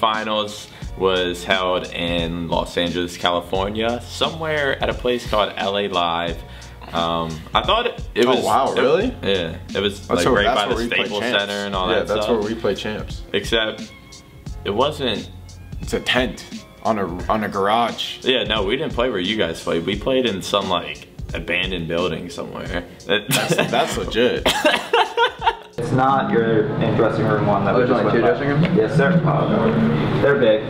Finals was held in Los Angeles, California, somewhere at a place called LA Live. Um, I thought it, it Oh, was. wow, it- really? yeah, it was That's like where, right by the Staples. Center and all yeah, that Yeah, that's stuff. where we play champs. Except, it wasn't. It's a tent on a on a garage. Yeah, no, we didn't play where you guys played. We played in some like abandoned building somewhere. That's, that's legit. It's not your in dressing room one that Oh, we there's just only two dressing rooms? Yes, sir. Uh, they're big.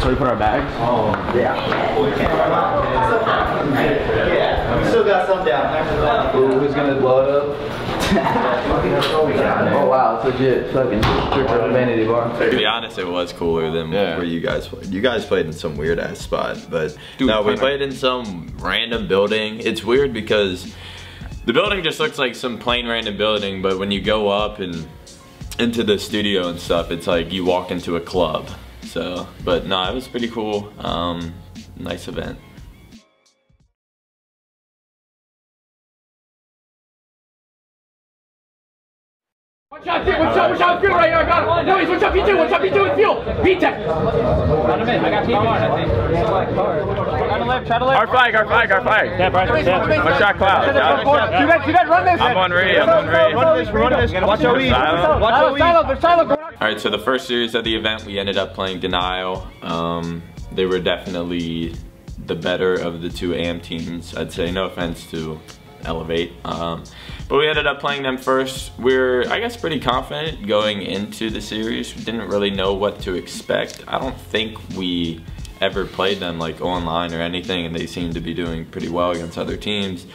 So we put our bags? Yeah. Yeah. Still got some down there. Ooh, who's gonna blow it up? oh wow, it's legit. Fucking strip club vanity bar. to be honest, it was cooler than Yeah. where you guys played. You guys played in some weird ass spot, but Dude, no, we kinda- played in some random building. It's weird because the building just looks like some plain random building, but when you go up and into the studio and stuff, it's like you walk into a club. So, but no, it was pretty cool. Um, nice event. Watch out, watch out, watch out, field right here, I got him. Noise, watch out, B2, watch out, B2 in field. B-Tech. Run him in, I got P1, I think. Try to live, try to live. Our flag, our flag, our flag. Yeah, Brian. One shot cloud. You guys, you guys run this. I'm on ready, I'm on ready. Run this, run this. Watch out, Silent. Watch out, Silo, there's Silo going All right, so the first series of the event, we ended up playing Denial. Um, they were definitely the better of the two AM teams. I'd say, no offense to Elevate. Um, but we ended up playing them first. We're, I guess, pretty confident going into the series. We didn't really know what to expect. I don't think we ever played them like online or anything, and they seemed to be doing pretty well against other teams.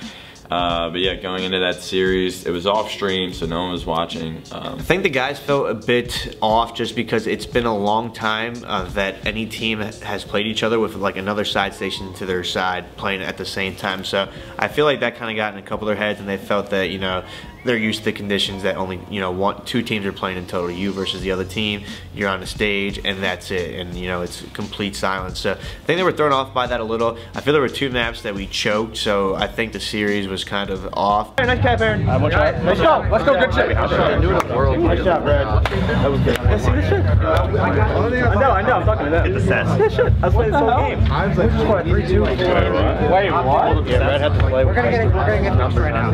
Uh, but yeah, going into that series, it was off stream, so no one was watching. Um, I think the guys felt a bit off just because it's been a long time uh, that any team has played each other with like another side station to their side playing at the same time. So I feel like that kind of got in a couple of their heads and they felt that, you know, they're used to the conditions that only, you know, one, two teams are playing in total. You versus the other team, you're on the stage and that's it. And, you know, it's complete silence. So I think they were thrown off by that a little. I feel there were two maps that we choked. So I think the series was kind of off. Nice cap, Aaron. Let's go, let's go, good shit. Nice shot, Brad. That was good. Yeah, see this shit? I know, I know, I'm talking to them. Get the sets. This shit. I was playing this whole game. Times like 3-2. Wait, what? Yeah, Brad had to play. We're gonna get it, we're gonna get numbers right now.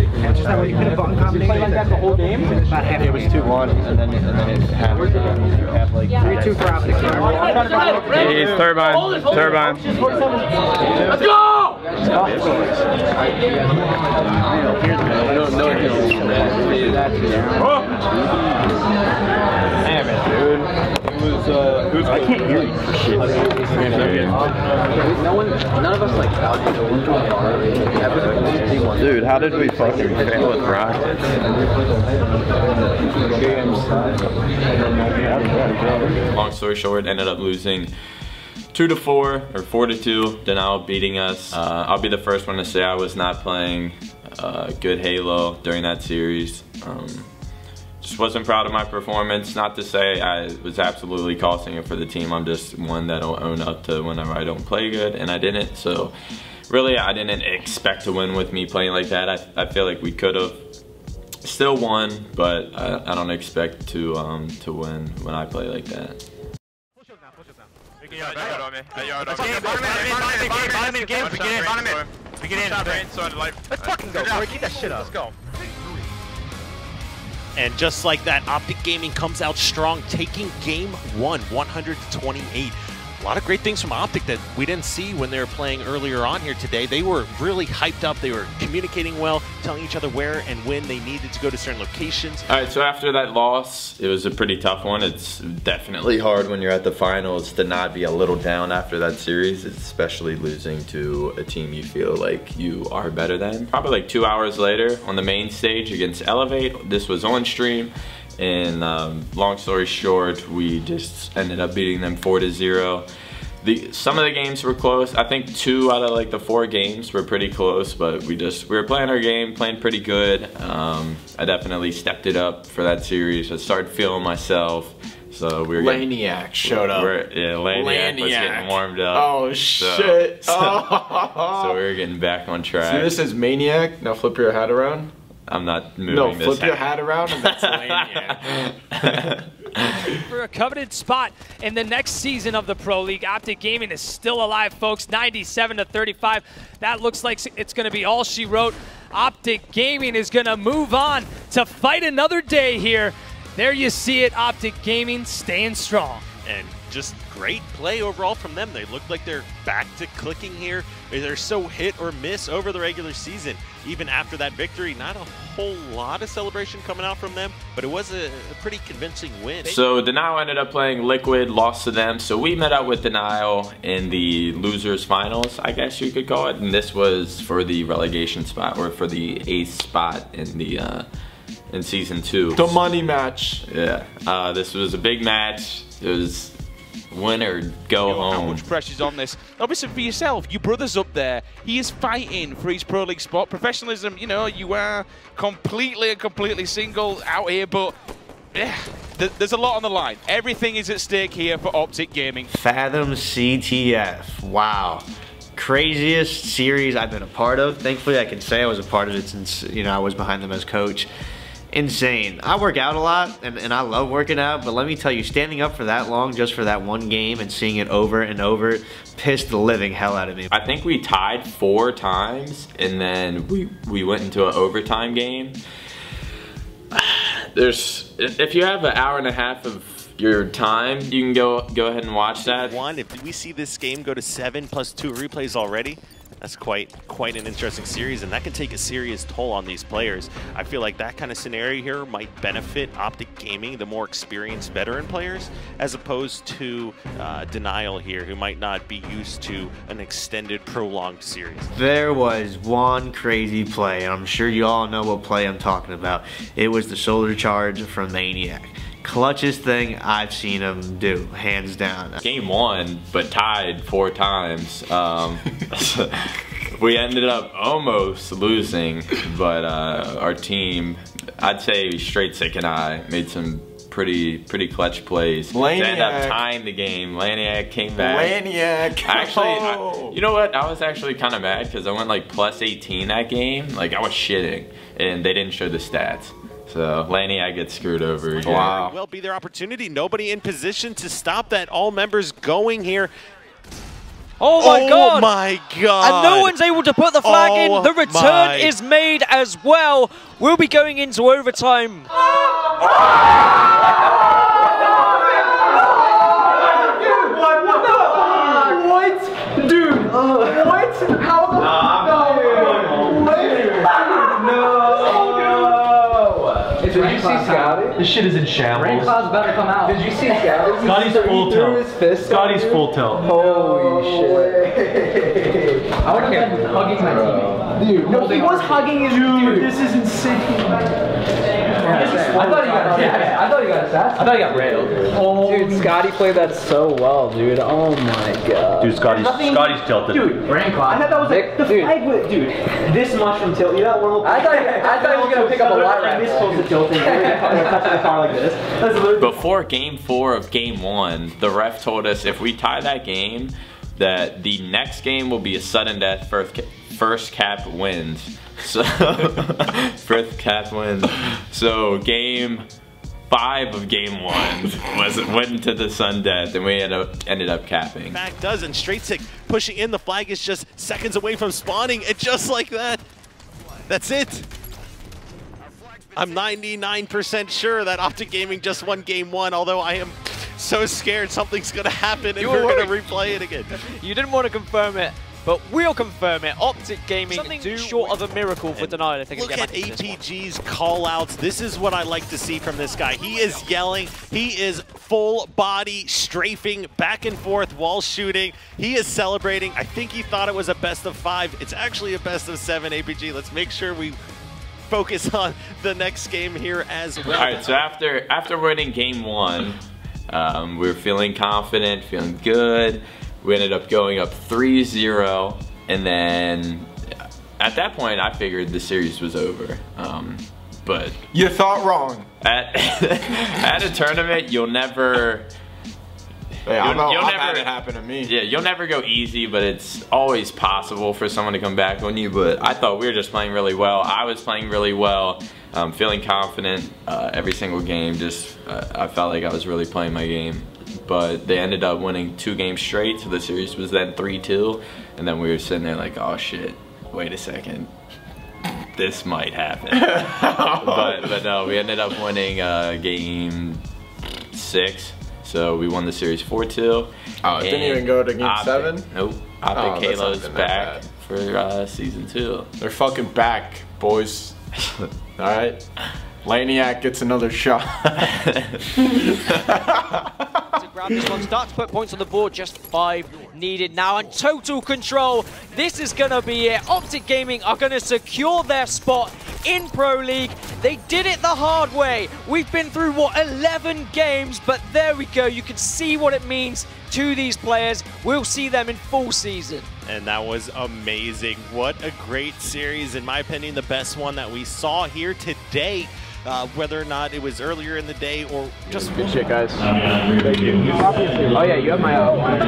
It's just that way you could have combination. Play like that the whole game? About half. It was 2-1, and then, and then it happened. You have like 3-2 for optics. He's turbine, turbine. Let's go! Damn it, dude. It was, uh, it was I can't hear you. Shit. No one, none of us like Dude, how did we fucking fail with rockets? long story short, ended up losing two to four or four to two. Denial beating us. Uh, I'll be the first one to say I was not playing uh, good Halo during that series. Um, just wasn't proud of my performance. Not to say I was absolutely costing it for the team. I'm just one that'll own up to whenever I don't play good, and I didn't. So really, I didn't expect to win with me playing like that. I, I feel like we could have still won, but I, I don't expect to um, to win when I play like that. Let's fucking go, Corey. Get that shit up. Let's go. And just like that, Optic Gaming comes out strong, taking game one, 100 to 28. A lot of great things from Optic that we didn't see when they were playing earlier on here today. They were really hyped up. They were communicating well, telling each other where and when they needed to go to certain locations. All right, so after that loss, it was a pretty tough one. It's definitely hard when you're at the finals to not be a little down after that series, especially losing to a team you feel like you are better than. Probably like two hours later on the main stage against Elevate, this was on stream. And um, long story short, we just ended up beating them four to zero. The, some of the games were close. I think two out of like the four games were pretty close, but we just we were playing our game, playing pretty good. Um, I definitely stepped it up for that series. I started feeling myself, So we were getting, Laniac showed up. we're, yeah, Laniac, was getting warmed up. Oh So- shit! So, oh. so we were getting back on track. See, this is Maniac. Now flip your hat around. I'm not moving No, this flip your hat around, and that's Laniac. for a coveted spot in the next season of the Pro League. Optic Gaming is still alive, folks. 97 to 35. That looks like it's going to be all she wrote. Optic Gaming is going to move on to fight another day here. There you see it. Optic Gaming staying strong. and just great play overall from them. They look like they're back to clicking here. They're so hit or miss over the regular season. Even after that victory, not a whole lot of celebration coming out from them, but it was a, a pretty convincing win. So Denial ended up playing Liquid, lost to them. So we met up with Denial in the losers finals, I guess you could call it. And this was for the relegation spot or for the eighth spot in the uh, in season two. the money match. Yeah, uh, this was a big match. It was win or go know how home. much pressure's on this. Obviously, for yourself, your brother's up there. He is fighting for his pro league spot. Professionalism, you know, you are completely and completely single out here, but yeah, th- there's a lot on the line. Everything is at stake here for Optic Gaming. Fathom CTF. Wow. Craziest series I've been a part of. Thankfully, I can say I was a part of it since, you know, I was behind them as coach. Insane. I work out a lot and, and I love working out, but let me tell you, standing up for that long just for that one game and seeing it over and over pissed the living hell out of me. I think we tied four times and then we, we went into an overtime game. There's, if if you have an hour and a half of your time, you can go go ahead and watch that. One, if we see this game go to seven plus two replays already, that's quite quite an interesting series, and that can take a serious toll on these players. I feel like that kind of scenario here might benefit Optic Gaming, the more experienced veteran players, as opposed to uh, Denial here, who might not be used to an extended, prolonged series. There was one crazy play, and I'm sure you all know what play I'm talking about. It was the shoulder charge from Maniac. Clutchest thing I've seen him do, hands down. Game one, but tied four times. Um, we ended up almost losing, but uh, our team, I'd say Straight Sick and I, made some pretty pretty clutch plays. To end up Laniac. tying the game. Laniac came back. Laniac. Actually, I- Oh. you know what? I was actually kind of mad because I went like plus 18 that game. Like I was shitting, and they didn't show the stats. So Laniac gets screwed over again. Wow. Will be their opportunity. Nobody in position to stop that. All members going here. Oh my god. oh god! my god! And no one's able to put the flag Oh in. The return my. is made as well. We'll be going into overtime. What? Dude, what? How the No. Did you see Scotty? This shit is in shambles. Rain cloud's about to come out. Did you see Scotty? Scotty's full tilt. Scotty's full tilt. Holy shit. I would have been hugging my teammate. Dude, no, he was hugging his dude. This is insane. I thought he got yeah, I thought he got assassinated. I thought he got railed. Oh, dude, Scotty played that so well, dude. Oh my god. Dude, Scotty's Nothing- Scotty's tilted. Dude, rain cloud. I thought that was like Nick, the dude. flag with dude. This much from tilt. You know that little. I thought I thought you were gonna pick up a lot. like rack. this close to tilting. We're touching the car like this. That's. Before game four of game one, the ref told us if we tie that game, that the next game will be a sudden death first, ca- first cap wins. So first cap wins. So game five of game one was went into the sun death, and we ended up ended up capping. Back dozen, Straight Sick pushing in. The flag is just seconds away from spawning, and just like that, that's it. I'm 99% sure that Optic Gaming just won game one, although I am so scared something's gonna happen and You we're were gonna replay it again. You didn't want to confirm it, but we'll confirm it. Optic Gaming Something do short of a miracle for denial if they can Look get at back into this one. APG's call outs. This is what I like to see from this guy. He is yelling. He is full body strafing back and forth while shooting. He is celebrating. I think he thought it was a best of five. It's actually a best of seven, APG. Let's make sure we focus on the next game here as well. All right, so after after winning game one, um, we were feeling confident, feeling good. We ended up going up 3-0, and then at that point, I figured the series was over. Um, but You thought wrong. at at a tournament, you'll never. Yeah, You'll- I've, you'll I've never- had it happen to me. Yeah, you'll never go easy, but it's always possible for someone to come back on you. But I thought we were just playing really well. I was playing really well, um, feeling confident uh, every single game. Just uh, I felt like I was really playing my game. But they ended up winning two games straight, so the series was then 3-2. And then we were sitting there like, oh shit, wait a second. This might happen. but, but no, we ended up winning uh, game six. So we won the series 4-2. Oh, it didn't even go to game Optic- seven? Nope. Oh, Optic not Halo's back for uh, season two. They're fucking back, boys. All right. Laniac gets another shot. grab this one. Start to put points on the board. Just five needed now. And total control. This is going to be it. Optic Gaming are going to secure their spot in Pro League. They did it the hard way. We've been through, what, 11 games? But there we go. You can see what it means to these players. We'll see them in full season. And that was amazing. What a great series. In my opinion, the best one that we saw here today. Uh, whether or not it was earlier in the day or just Good shit, guys. Thank you. Oh yeah, you have my uh, wine.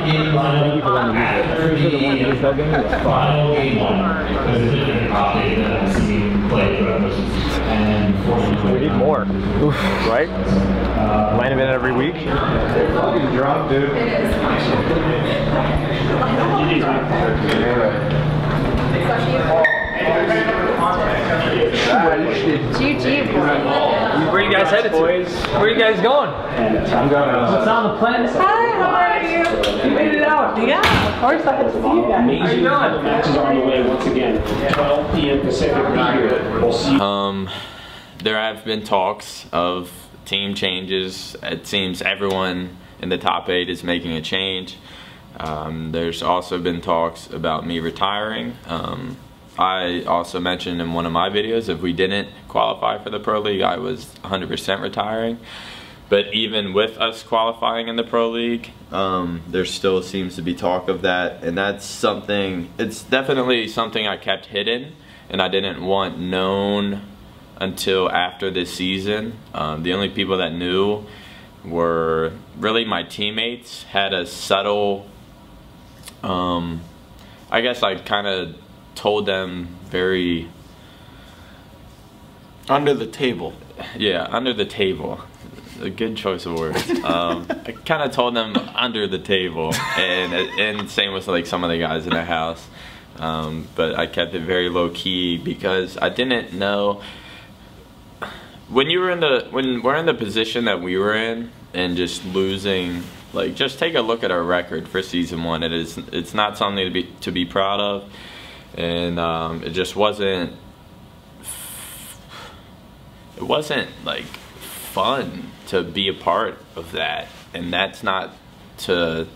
Thank you for letting me use it. Pretty sure the one you fell game was fine. We need more. Oof. Right? Main event every week. drunk, dude. GG, Where you guys headed, boys? Where you guys going? I'm going. What's on the plan? Hi, how are you? You made it out. Yeah, of course I had to see you guys. How you doing? Matches are on the way once again. 12 p.m. Pacific. Be here. We'll see you. Um, there have been talks of team changes. It seems everyone in the top eight is making a change. Um, there's also been talks about me retiring. Um, I also mentioned in one of my videos if we didn't qualify for the Pro League, I was 100% retiring. But even with us qualifying in the Pro League, um, there still seems to be talk of that. And that's something, it's definitely something I kept hidden and I didn't want known until after this season. Um, the only people that knew were really my teammates, had a subtle, um, I guess I kind of told them very Under the table. yeah, under the table. A good choice of words. Um, I kind of told them under the table, and and same with like some of the guys in the house. Um, but I kept it very low key because I didn't know when you were in the when we're in the position that we were in and just losing. Like, just take a look at our record for season one. It is it's not something to be to be proud of, and um, it just wasn't it wasn't like fun to be a part of that. And that's not to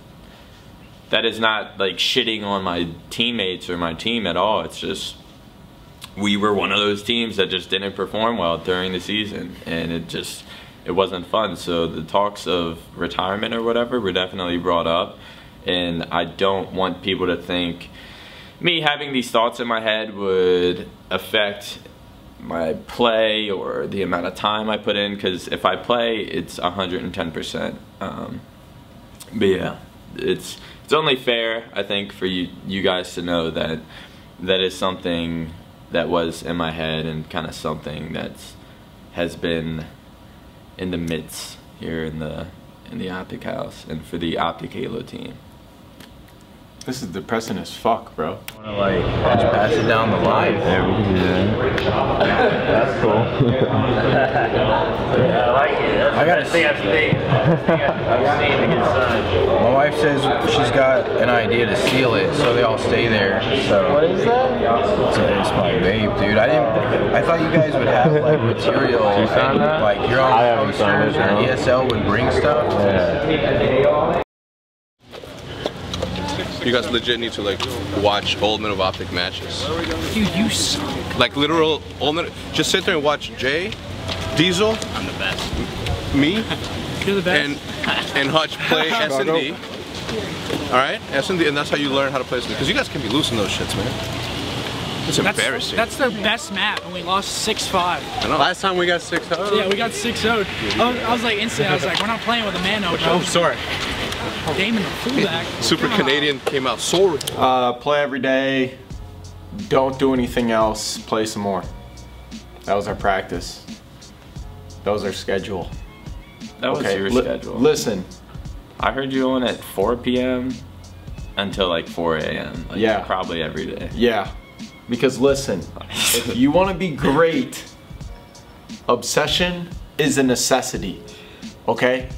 that is not like shitting on my teammates or my team at all. It's just we were one of those teams that just didn't perform well during the season. And it just it wasn't fun. So the talks of retirement or whatever were definitely brought up. And I don't want people to think me having these thoughts in my head would affect my play or the amount of time I put in because if I play it's 110% um, but yeah it's it's only fair I think for you you guys to know that that is something that was in my head and kind of something that's has been in the midst here in the in the optic house and for the optic halo team This is depressing as fuck, bro. Wanna Like, just pass it down the line. Yeah, we can do that. That's cool. yeah, I like it. That's, I gotta I think that's the thing. I've seen to get signed. My wife says she's got an idea to seal it, so they all stay there. So what is that? It's, a, it's my vape, dude. I didn't. I thought you guys would have like material, You signed and, that? like your own. on I haven't signed posters, it, or. ESL would bring stuff. Yeah. You guys legit need to like watch Old Men of Optic matches. Dude, you suck. Like literal Old Men. Just sit there and watch Jay, Diesel. I'm the best. Me. You're the best. And and Hutch play S and D. All right, S and D, and that's how you learn how to play S and D. Because you guys can be loose in those shits, man. It's That's- embarrassing. That's their best map, and we lost 6-5. I know. Last time we got 6 0 Yeah, we got 6 0 I was, I was like, instantly, I was like, we're not playing with a Mano, bro. Oh, sorry. Damon the fullback. Super God. Canadian came out sorry. Uh, play every day. Don't do anything else. Play some more. That was our practice. That was our schedule. That was Okay, your li- schedule. Listen, I heard you on at 4 p.m. until like 4 a.m. Like, Yeah. Probably every day. yeah. Because listen, if you want to be great, obsession is a necessity. Okay?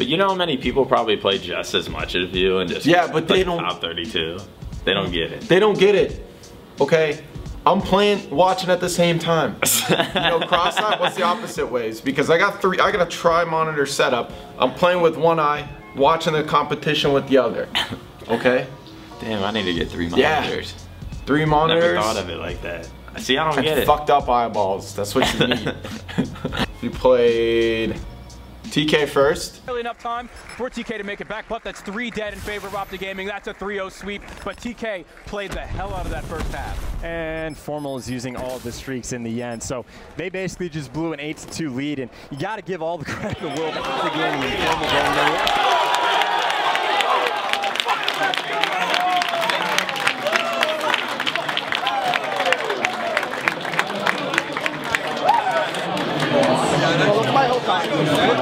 But you know how many people probably play just as much as you and just Yeah, but they don't- top 32. They don't get it. They don't get it. Okay? I'm playing, watching at the same time. you know, cross-eyed, what's the opposite ways? Because I got three, I got a tri-monitor setup. I'm playing with one eye, watching the competition with the other. Okay? Damn, I need to get three monitors. Yeah. monitors. Three monitors. Never thought of it like that. See, I don't and get it. fucked up eyeballs. That's what you need. you played TK first. Really enough time for TK to make it back, but that's three dead in favor of Optic Gaming. That's a 3-0 sweep, but TK played the hell out of that first half. and Formal is using all of the streaks in the end. So they basically just blew an 8-2 lead, and you got to give all the credit in the world to the game and Formal going there. Uh, I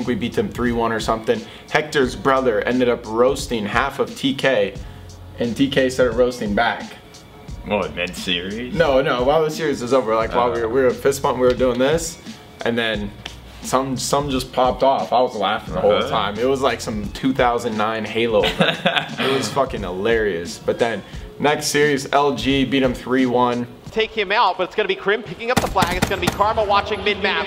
think we beat them 3-1 or something. Hector's brother ended up roasting half of TK, and TK started roasting back. What, mid-series? No, no, while the series is over, like while we were, we were fist bump, we were doing this, and then some some just popped off. I was laughing the whole Uh-huh. time. It was like some 2009 Halo. it was fucking hilarious. But then next series, LG beat him 3-1. take him out, but it's going to be Crim picking up the flag. It's going to be Karma watching mid-map.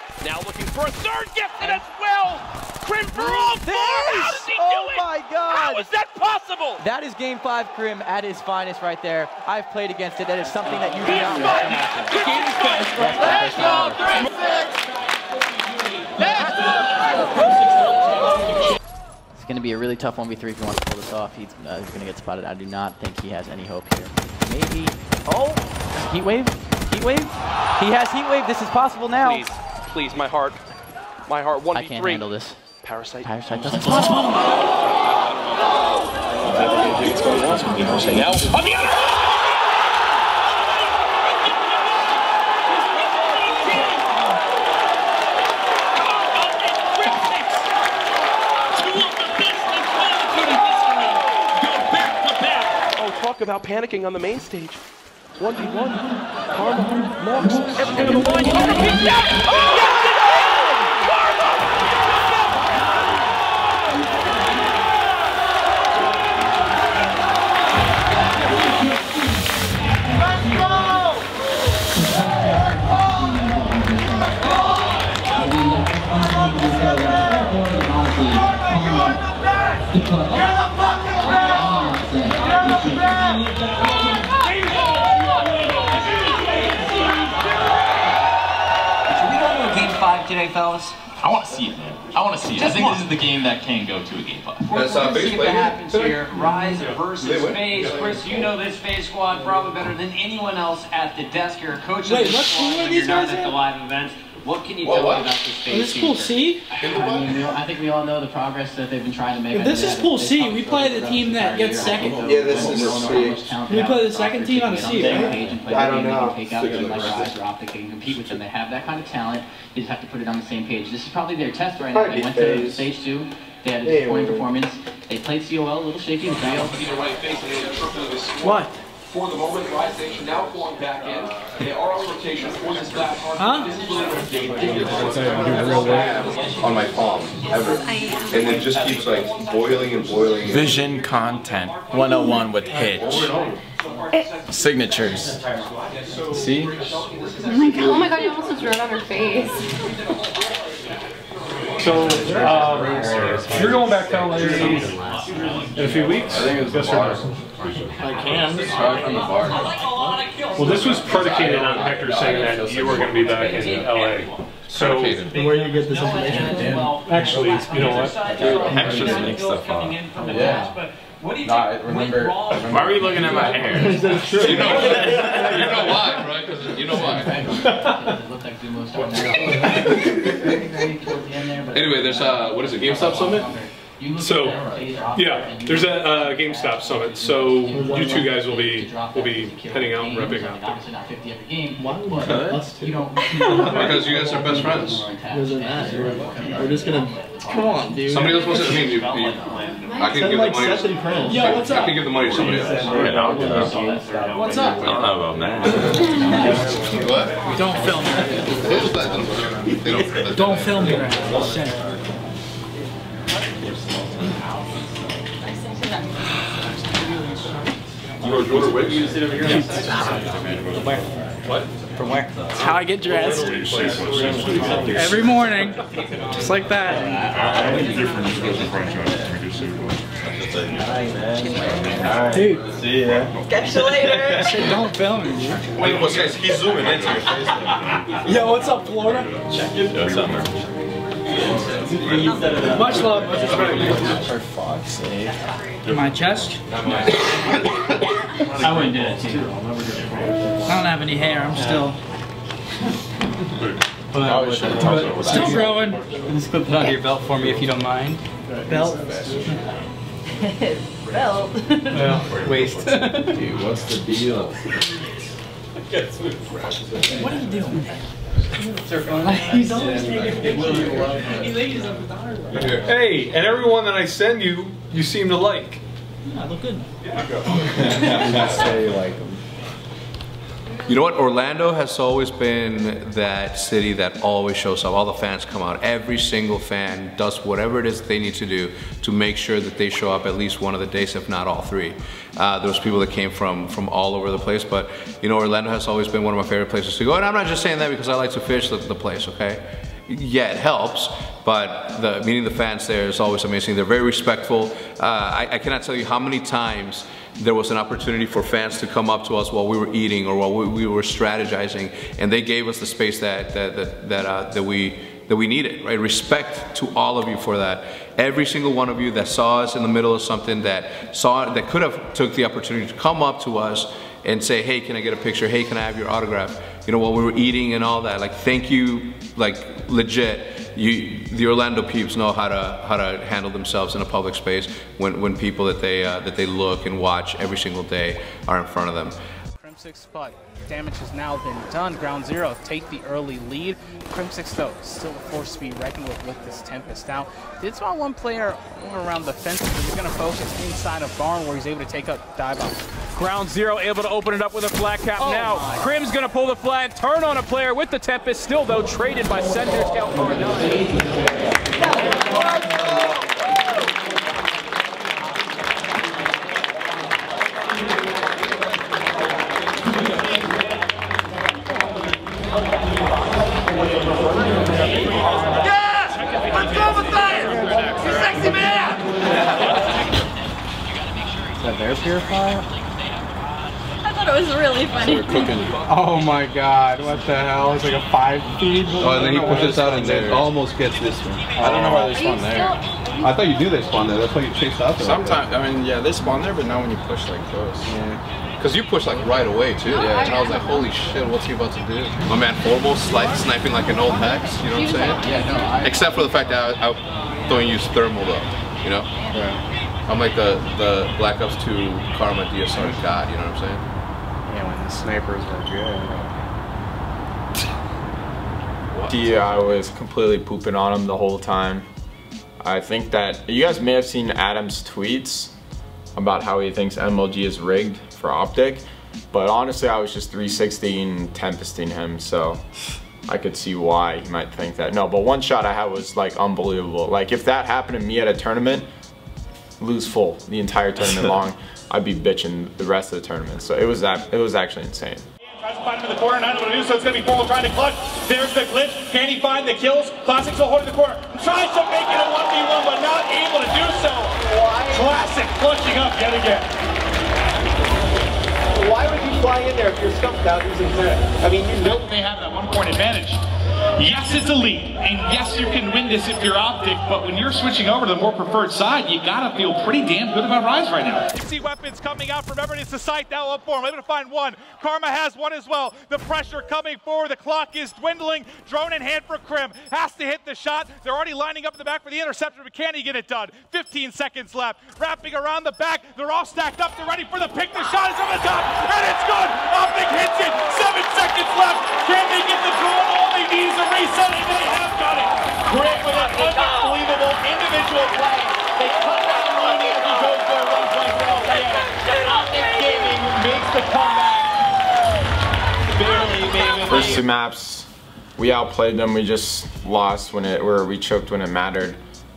Now looking for a third gifted as well. Crim for all four. How does he do oh it? my god! How is that possible? That is game five Crim at his finest right there. I've played against it. That is something that you do Game not five. want to happen. Game five. Let's go, It's going to be a really tough 1v3 if he wants to pull this off. He's, uh, he's going to get spotted. I do not think he has any hope here. Maybe. Oh! Heat wave? Heat wave? He has heat wave. This is possible now. Please, please, my heart. My heart. 1v3. I can't handle this. Parasite. Parasite doesn't possible. On the other Oh, talk about panicking on the main stage. 1v1. Karma, Mox, everything on the line. Picks out. Oh, yes, I want to see it. I Just think one. this is the game that can go to a game five. We're, we're gonna see what happens here. Rise versus win. FaZe. Chris, you know this FaZe squad probably better than anyone else at the desk. You're a coach of Wait, this what squad when you're not at the live events. What can you What, tell what? me about this FaZe Is this pool? C? I mean, we all- I think we all know the progress that they've been trying to make. If this is pool C, we play the team that gets second. Yeah, this is C. We play the second team on the C, don't know. Take out teams like Rise or Optic and compete with them. They have that kind of talent. They just have to put it on the same page. This is probably their test right now. They went to stage two. They had a disappointing performance. They played COL a little shaky in 3 What? For the moment. Rise Nation now pouring back in. They are on rotation for this last Huh? This on my palm ever, and it just keeps like boiling and boiling. Vision content 101 with Hitch. Signatures. See? Oh my god, oh my god, you almost just wrote on her face. So, um, you're going back to LA in a few weeks? Yes or no? I can. Start from the bar. Well, this was predicated on Hector saying that you were going to be back in LA. So, and Where do you get this information? actually, you know what? Hector just makes stuff up. Yeah. No, I remember. Why are you looking at my hair? You know, you know why, right? Because you know why. anyway, there's uh, what is it? GameStop Summit. So, yeah, there's a uh, GameStop summit. So you two guys will be will be heading out and repping out. Us two. Because you guys are best friends. Doesn't matter. We're just gonna. Come on, dude. Somebody else wants to. I mean, you, you, I can give like the money. seven friends. I, I can give the money to somebody else. Yeah, I'll do that. What's I don't know about that. What? Don't film Who's that? They don't. Don't film me right now. Just saying. What? From where? That's how I get dressed. Every morning. Just like that. Dude. See ya. Catch you later. Shit, don't film me. Wait, what's guys? He's zooming into your face. Yo, what's up, Florida? Much love, much respect. For fuck's sake. In My chest? I wouldn't do it too. I don't have any hair. I'm still Probably should have talked about still growing. Just clip it onto your belt for me if you don't mind. Belt. Belt. Well, waist. Dude, what's the deal? What are you doing? He's always taking He lays up Hey, and everyone that I send you, you seem to like. I look good. say you like them. You know what? Orlando has always been that city that always shows up. All the fans come out. Every single fan does whatever it is they need to do to make sure that they show up at least one of the days, if not all three. Uh, there was people that came from from all over the place, but you know, Orlando has always been one of my favorite places to go. And I'm not just saying that because I like to fish the, the place, okay? Yeah, it helps, but the meeting the fans there is always amazing. They're very respectful. Uh, I, I cannot tell you how many times there was an opportunity for fans to come up to us while we were eating or while we, we were strategizing, and they gave us the space that that that that, uh, that we that we needed. Right, respect to all of you for that. Every single one of you that saw us in the middle of something that saw that could have took the opportunity to come up to us and say, hey, can I get a picture? Hey, can I have your autograph? You know, while we were eating and all that. Like, thank you, like legit. You, the Orlando peeps know how to how to handle themselves in a public space when, when people that they uh, that they look and watch every single day are in front of them. Crimsix spot. Damage has now been done. Ground Zero take the early lead. Crimsix though, still a force to be reckoned with with this Tempest. Now, did spot one player over around the fence, but he's going to focus inside of Barn where he's able to take up dive off. Ground zero able to open it up with a flat cap Oh now. my. Crim's gonna pull the flat, turn on a player with the Tempest, still though traded by Senator Tail R9. Let's purifier? I thought it was really funny. Oh my god, what the hell? It's like a five feed. Oh, and then he pushes out and then almost gets this one. I don't know why they spawn there. I thought you knew they spawn there. That's why you chased out there. Sometimes, I mean, yeah, they spawn there, but not when you push like close. Yeah. Because you pushed like right away too. Yeah. And I was like, holy shit, what's he about to do? My man Foremost like sniping like an old hex, you know what I'm saying? Yeah, no, I- Except for the fact that I, I don't use thermal though, you know? I'm like the, the Black Ops 2 Karma DSR god, you know what I'm saying? Yeah, when the snipers were good. Yeah, I was completely pooping on him the whole time. I think that you guys may have seen Adam's tweets about how he thinks MLG is rigged for Optic. But honestly, I was just 316 tempesting him, so I could see why he might think that. No, but one shot I had was like unbelievable. Like if that happened to me at a tournament, lose full the entire tournament long, I'd be bitching the rest of the tournament. So it was that it was actually insane. Tries to find him in the corner, not able to do so. It's going to be Formal trying to clutch. There's the glitch. Can he find the kills? Classic still holding the corner. Tries to make it a 1v1, but not able to do so. Classic clutching up yet again. Why would you fly in there if you're stumped out using I mean, you know they have that one point advantage. Yes, it's a lead, and yes, you can win this if you're optic, but when you're switching over to the more preferred side, you gotta feel pretty damn good about Rise right now. See weapons coming out from Everett. It's the sight now up for him. Able to find one. Karma has one as well. The pressure coming forward. The clock is dwindling. Drone in hand for Crim. Has to hit the shot. They're already lining up in the back for the interceptor, but can he get it done? 15 seconds left. Wrapping around the back. They're all stacked up. They're ready for the pick. The shot is on the top, and it's good. Optic hits it. Seven seconds left. Can they get the drone? All they need is a and they have it. Great with an unbelievable individual play. They cut down as he goes for a run Gaming makes the comeback. Barely. First two maps, we outplayed them. We just lost when it, or we choked when it mattered.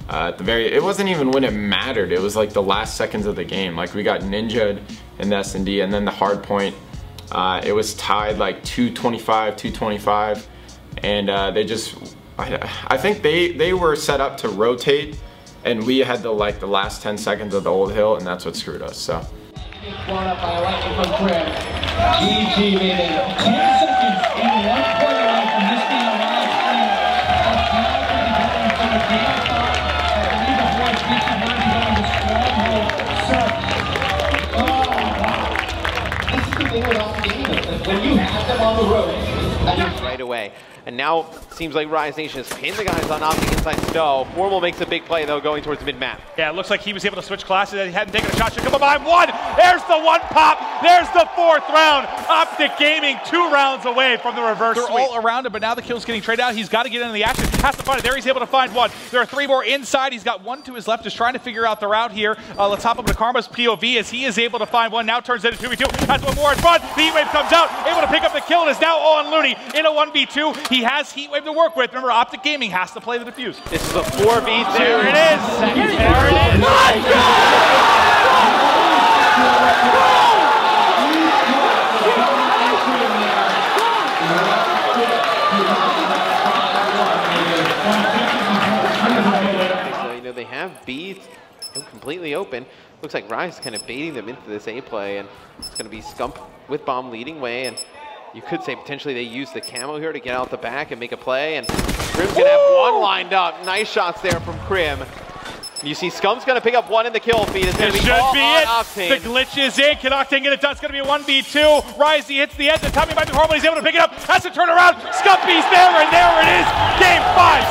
Uh, at the very, it wasn't even when it mattered. It was like the last seconds of the game. Like we got ninja'd in the S&D and then the hard point. Uh, it was tied like 225, 225. And uh, they just, I, I think they, they were set up to rotate and we had the like the last 10 seconds of the old hill and that's what screwed us, so. Blown up by a lightning from Crim. GG made it 10 seconds and one point away from this being a live stream. From the game I believe the boys think he might going to Stronghold Search. Oh, wow. This is the thing with all games. When you have them on the road, right away. And now seems like Rise Nation has pinned the guys on Optic inside Snow. Formal makes a big play though going towards the mid-map. Yeah, it looks like he was able to switch classes. He hadn't taken a shot. Should come behind one. There's the one pop. There's the fourth round. Optic Gaming two rounds away from the reverse They're sweep. all around him, but now the kill's getting traded out. He's got to get into the action. Has to find it. There he's able to find one. There are three more inside. He's got one to his left. Just trying to figure out the route here. Uh, let's hop up to Karma's POV as he is able to find one. Now turns into 2v2. Has one more in front. The Heatwave comes out. Able to pick up the kill and is now on Looney in a 1v2. He has Heatwave to work with. Remember, Optic Gaming has to play the defuse. This is a 4v2. There it is. There it is. So, you know, they have B completely open. Looks like Rise is kind of baiting them into this A play, and it's going to be Scump with Bomb leading way, and you could say potentially they use the camo here to get out the back and make a play, and Crim's going to have one lined up. Nice shots there from Crim. You see Scump's going to pick up one in the kill feed. It's going It to be should be it. Octane. The glitch is in. Can Octane get it done? It's going to be a 1v2. Risey hits the edge. The timing might be horrible. He's able to pick it up. Has to turn around. Scumpy's there, and there it is. Game 5,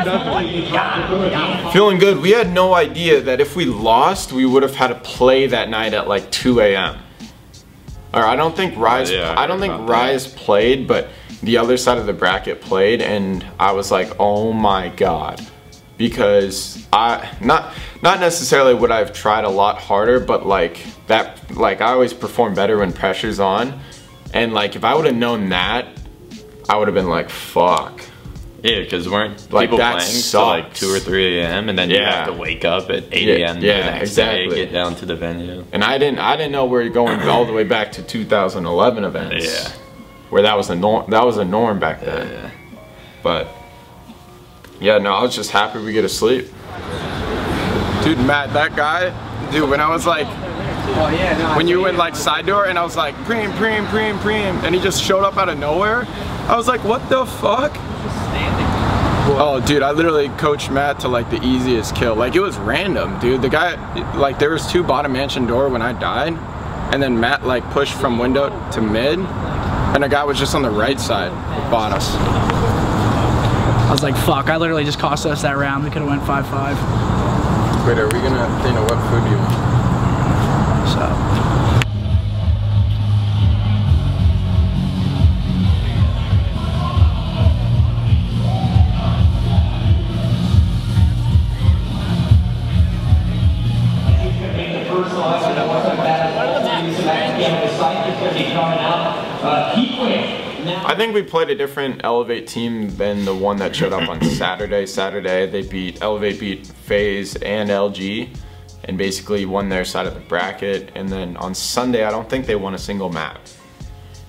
6-1. Feeling good. We had no idea that if we lost, we would have had to play that night at like 2 a.m. Or I don't think Rise. yeah, I I don't think about that. Rise played, but the other side of the bracket played, and I was like, oh my god, because I not not necessarily would I've tried a lot harder, but like that like I always perform better when pressure's on, and like if I would have known that, I would have been like, fuck. Yeah, because weren't Like, people playing till like 2 or 3 a.m. and then you have to wake up at 8 a.m. yeah, the next exactly. day, get down to the venue. And I didn't I didn't know we were going all the way back to 2011 events. Yeah. Where that was a norm that was a norm back then. But yeah, no, I was just happy we get to sleep. Dude, Matt, that guy, dude, when I was like Oh, when you went like side door and I was like preem preem preem preem and he just showed up out of nowhere, I was like, what the fuck? Oh, dude, I literally coached Matt to like the easiest kill. Like it was random, dude. The guy, like there was two bottom mansion door when I died, and then Matt like pushed from window to mid, and a guy was just on the right side, bought us. I was like, fuck, I literally just cost us that round. We could have went 5-5. Wait, are we gonna, Dana, what food do you want? Think we played a different Elevate team than the one that showed up on Saturday. Saturday, they beat, Elevate beat FaZe and LG and basically won their side of the bracket. And then on Sunday, I don't think they won a single map.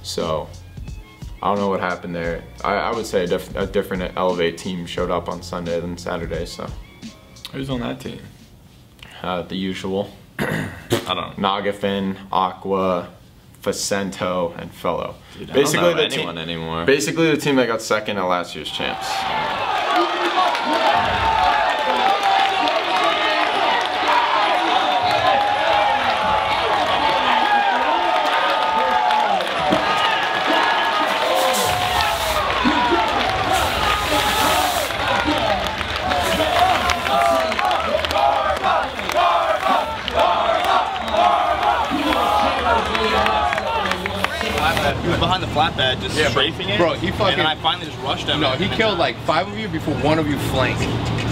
So, I don't know what happened there. I, I would say a, diff a different Elevate team showed up on Sunday than Saturday, so. Who's on that team? Uh, the usual. I don't know. Nagafen, Aqua, Faccento, and Fellow. Dude, don't know anyone anymore. Basically the team that got second at last year's champs. Flatbed, just Yeah, strafing it. bro, he fucking- And then I finally just rushed him. No, he killed like five of you before one of you flanked.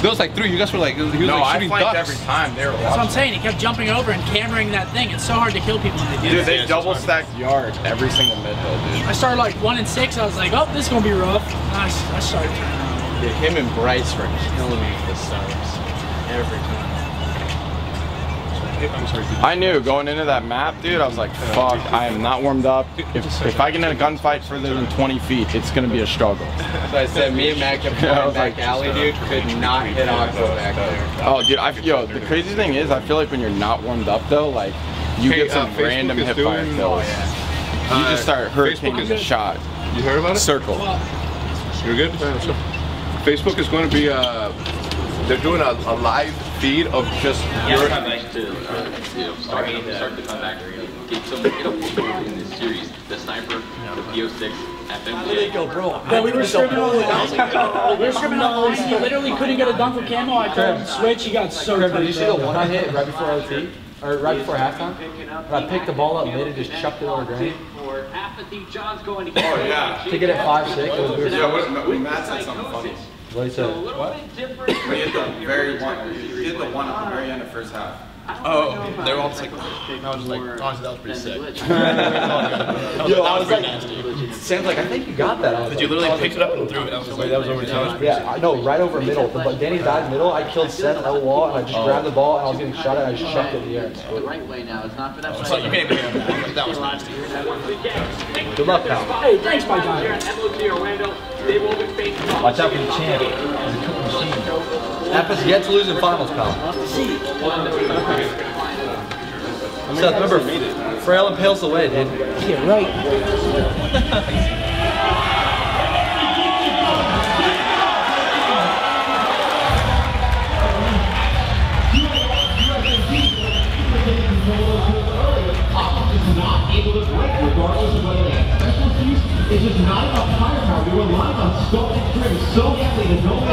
There was like three. You guys were like, he was No, like I shooting flanked ducks. every time. They were That's what I'm saying. He kept jumping over and cameraing that thing. It's so hard to kill people when they do Dude, that. they double stacked yards every single mid though, dude. I started like one and six. I was like, oh, this is gonna be rough. And I, s- I started turning around. Dude, him and Bryce were killing me with the subs. Every time. I'm sorry. I knew going into that map, dude, I was like, fuck, I am not warmed up. If, if I get in a gunfight further than 20 feet, it's gonna be a struggle. So I said, me and Matt kept Yeah, going was back like, alley, dude. Could not hit Aqua back there. Oh, dude, I, yo, the crazy thing is, I feel like when you're not warmed up though, like, you Hey, get some uh, random is hipfire kills. Oh, You Uh, just start hurricaning Facebook is- shot. You heard about it? Circle. You're good? Facebook is going to be, uh, they're doing a, a live feed of just your. to uh, you know, start, start the comeback. Get some get a people in this series. The sniper, the PO6, FMJ. There you go, bro. Yeah, we were scrimming on the line. We were scrimming on the line. He literally couldn't get a dunk with camo. I told him switch. He got so Did you see the one I hit right before OT? Or right before halftime? When I picked the ball up mid and just chucked it over grenade? For apathy, John's going to Oh, yeah. To get it 5'6". Yeah, what, no, Matt said something funny. What did he say? What? We hit the very one, we did the one at the very end of first half. Oh, they were all just like, I was like, honestly, that was pretty sick. Yo, I was like, Sam's like, I think you got that. I was Did you literally pick it up and threw it? I was like, that was over time. Yeah, I know, right over middle. But Danny died middle. I killed Seth at the wall, and I just grabbed the ball, and I was getting shot at. I just chucked it in the air. the right way now. It's not for that. So you can't even hear him. Like, that was last year. Good luck, pal. Hey, thanks, my guy. Watch out for the champ. He's a cooking machine. Happens yet to lose in finals, pal. Seth, remember, frail impales the way, dude. Yeah, right. It's just not enough firepower. They rely on Sculpted Trim so heavily to go in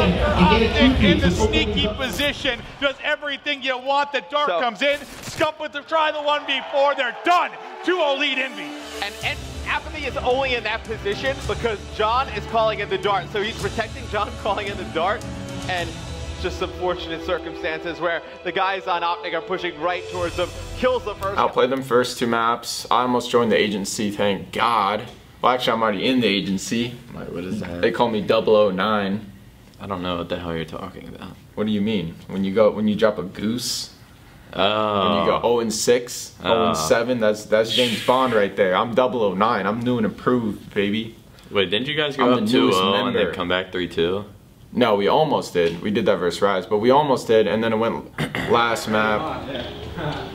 and get a Optic two in the sneaky position, does everything you want. The dart comes in. Scump with the try the one before. They're done. 2-0 lead Envy. And, and Apathy is only in that position because John is calling in the dart. So he's protecting John calling in the dart. And just some fortunate circumstances where the guys on Optic are pushing right towards them. Kills the first. Outplayed them first two maps. I almost joined the agency, thank God. Well, actually, I'm already in the agency. Wait, what is that? Mm-hmm. They call me 009. I don't know what the hell you're talking about. What do you mean? When you go, when you drop a goose? Oh. When you go 0 and 6, 0 Oh. and 7, that's that's James Bond right there. I'm 009. I'm new and improved, baby. Wait, didn't you guys go I'm up the 2 newest 0 and then come back 3 2? No, we almost did. We did that versus Rise, but we almost did, and then it went last map.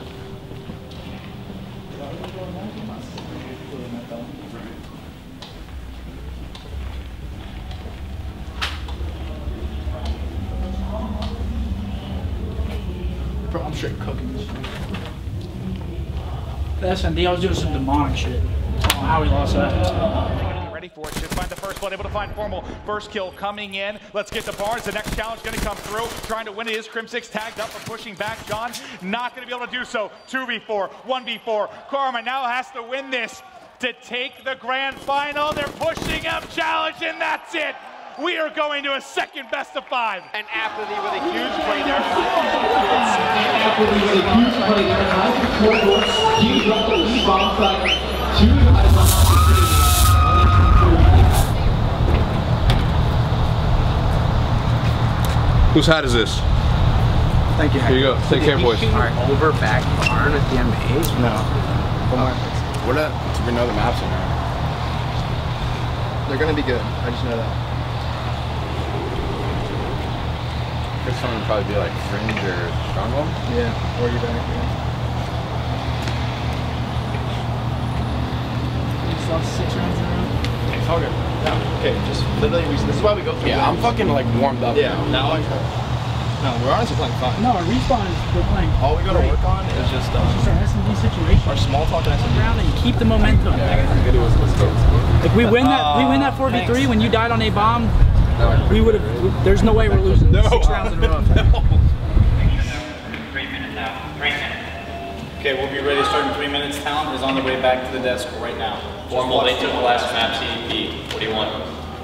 SND, I was doing some demonic shit. How he lost that. Ready for it. Should find the first blood. Able to find Formal. First kill coming in. Let's get to Barnes. The next challenge going to come through. Trying to win it is Crimsix tagged up for pushing back. John not going to be able to do so. 2v4, 1v4. Karma now has to win this to take the grand final. They're pushing up challenge, and that's it. We are going to a second best of five. And Apathy with a huge play there. Apathy with a huge play there. Nice support work. He dropped the lead bomb side to Whose hat is this? Thank you. Here you go. Take care, boys. Alright, over back barn at the MA? No. What a, do we know the maps or not? They're gonna be good. I just know that. Could someone would probably be like Fringe or Stronghold? Yeah, or you back, yeah. You just lost six rounds in a row. It's all good. No, okay, just literally, we, this is why we go. through Yeah, I'm fucking like warmed up. Yeah, now I No, we're honestly playing fine. No, our respawn is we're playing. All we gotta great. work on is just, um, Just our S&D situation. our small talk and S&D. Around and keep the momentum. Yeah. If we win that, we win that 4v3 when you died on a bomb, we would have. There's no way we're losing six rounds in a row. Okay, we'll be ready to start in three minutes. Talent is on the way back to the desk right now. Formal, they took the last map CDP. What do you want?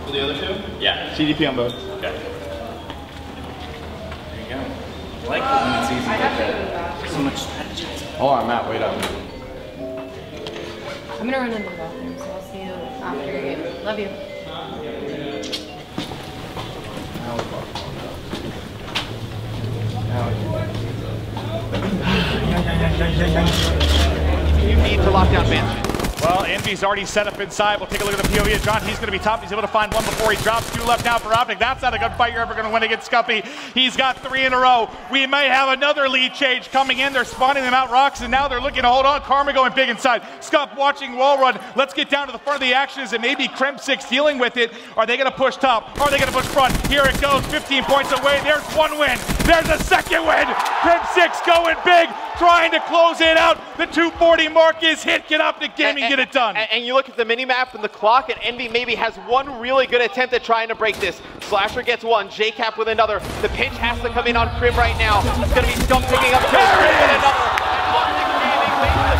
For the other two? Yeah. CDP on both. Okay. There you go. I like it when it's easy uh, like that. So much strategy. Oh, I'm Matt. Wait up. I'm gonna run into the bathroom, so I'll see you after your game. Love you. You need to lock down mansion. Well, Envy's already set up inside. We'll take a look at the POV of John. He's going to be top. He's able to find one before he drops. Two left now for Optic. That's not a good fight you're ever going to win against Scuppy. He's got three in a row. We may have another lead change coming in. They're spawning them out rocks, and now they're looking to hold on. Karma going big inside. Scump watching wall run. Let's get down to the front of the action. Is it maybe Crimsix dealing with it? Are they going to push top? Are they going to push front? Here it goes. 15 points away. There's one win. There's a second win. Crimsix going big, trying to close it out. The 240 mark is hit. Get up the game and get it done. And, and you look at the mini map and the clock, and Envy maybe has one really good attempt at trying to break this. Slasher gets one, JKap with another. The pinch has to come in on Crim right now. It's going to be Scump picking up kills. With another.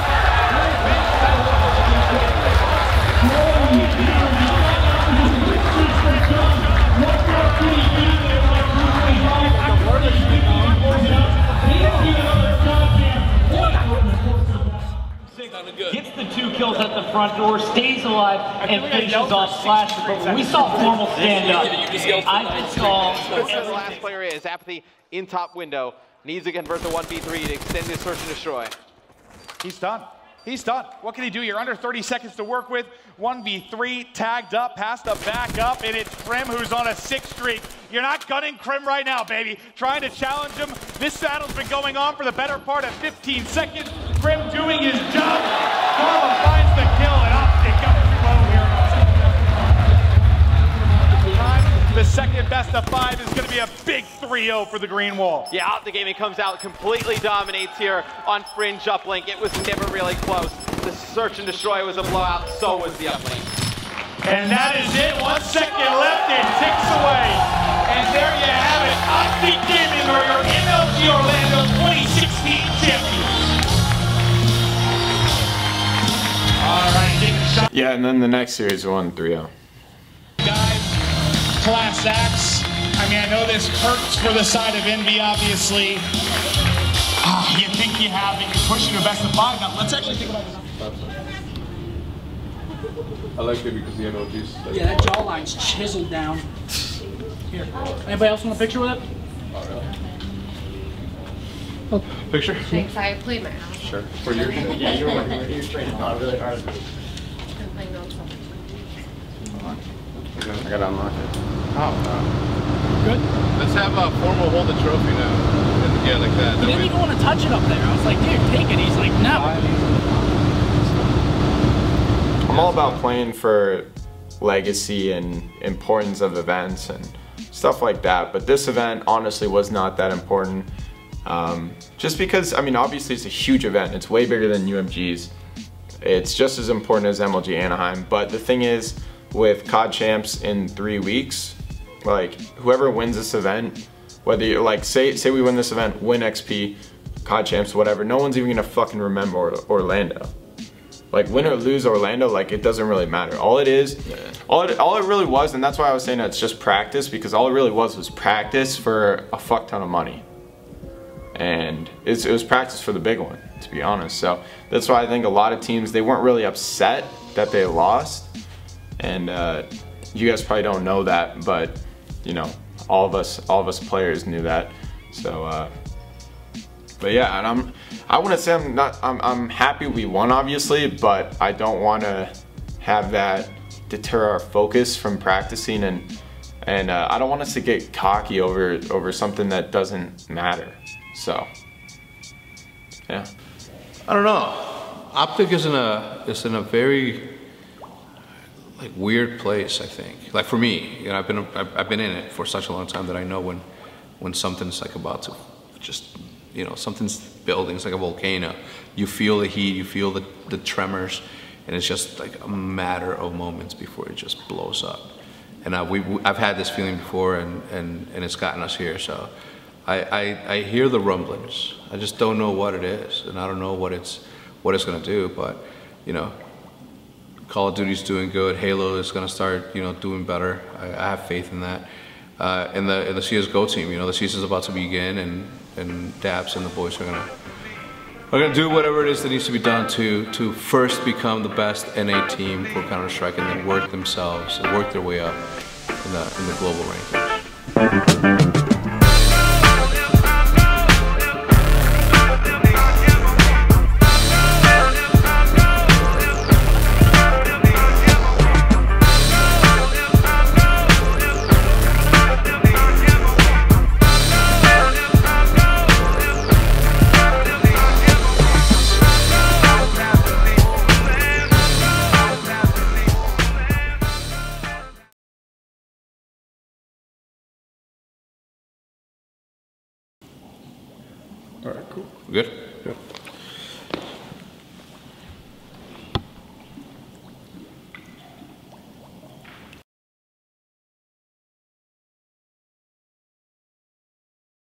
Kills at the front door, stays alive, and finishes off Slasher. But when we saw Formal stand up, I just saw The last player is Apathy in top window. Needs to convert the 1v3 to extend this search and destroy. He's done. He's done. What can he do? You're under 30 seconds to work with. 1v3, tagged up, passed the back up, and it's Crim who's on a six streak. You're not gunning Crim right now, baby. Trying to challenge him. This battle's been going on for the better part of 15 seconds. Crim doing his job. The second best of five is going to be a big 3-0 for the Green Wall. Yeah, Optic Gaming comes out, completely dominates here on Fringe uplink. It was never really close. The search and destroy was a blowout, so was the uplink. And that is it. One second left. It ticks away. And there you have it. Optic Gaming are your MLG Orlando 2016 champions. All right, take a shot. Yeah, and then the next series won oh. 3-0. Class acts. I mean, I know this hurts for the side of Envy, obviously. Ah, you think you have it. You're pushing to best of five. Now, let's actually think about this. I like it because the NOG's like, Yeah, that jawline's chiseled down. Here. Anybody else want a picture with it? Oh, Picture? Thanks, I played my house. Sure. For your shit? Yeah, you were- you trained out really hard. Been playing on something. I gotta unlock it. Oh, Good. Let's have a formal hold the trophy now. And yeah, like that. He That didn't way- even want to touch it up there. I was like, dude, take it. He's like, no. I'm all about playing for legacy and importance of events and stuff like that. But this event honestly was not that important. Um, just because, I mean, obviously it's a huge event. It's way bigger than UMG's. It's just as important as MLG Anaheim. But the thing is, with COD Champs in three weeks, like whoever wins this event, whether you like say say we win this event, win XP, COD Champs, whatever, no one's even gonna fucking remember Orlando. Like win or lose Orlando, like it doesn't really matter. All it is, yeah. all it all it really was, and that's why I was saying it's just practice because all it really was was practice for a fuck ton of money and it was practice for the big one, to be honest. So that's why I think a lot of teams, they weren't really upset that they lost. And uh, you guys probably don't know that, but you know, all of us, all of us players knew that. So, uh, but yeah, and I'm, I want to say I'm not, I'm, I'm happy we won, obviously, but I don't want to have that deter our focus from practicing and and uh, I don't want us to get cocky over over something that doesn't matter. So, yeah. I don't know. Optic is in a is in a very like weird place. I think. Like for me, you know, I've been I've been in it for such a long time that I know when when something's like about to just you know something's building. It's like a volcano. You feel the heat. You feel the the tremors, and it's just like a matter of moments before it just blows up. And I, we, I've had this feeling before, and, and, and it's gotten us here. So I, I, I hear the rumblings. I just don't know what it is, and I don't know what it's what it's going to do. But you know, Call of Duty's doing good. Halo is going to start, you know, doing better. I, I have faith in that. Uh, and the and the CS:GO team, you know, the season's about to begin, and and Dabs and the boys are gonna are gonna do whatever it is that needs to be done to to first become the best NA team for Counter Strike, and then work themselves and work their way up in the in the global rankings.